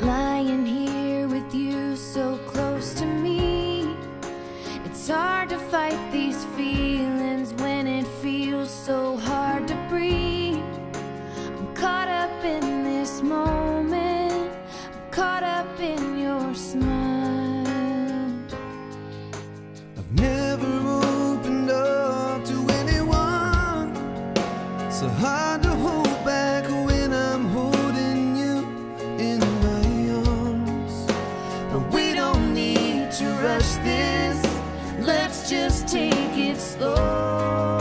lying here with you so close. just take it slow.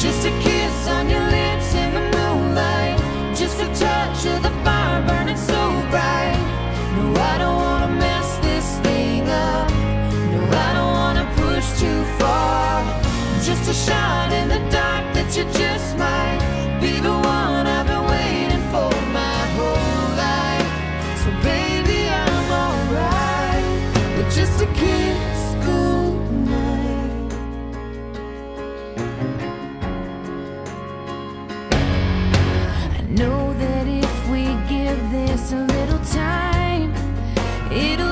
Just a kiss on your lips in the moonlight. Just a touch of the fire burning so bright. No, I don't wanna mess this thing up. No, I don't wanna push too far. Just a shot in the dark that you just might be the one. this a little time. It'll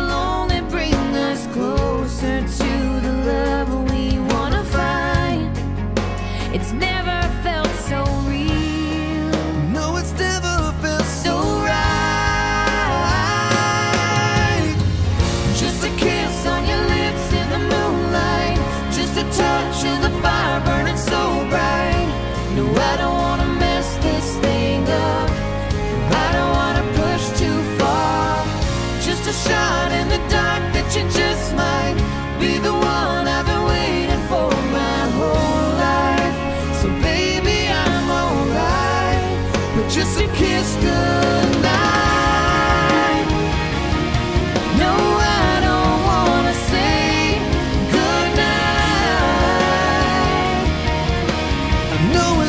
No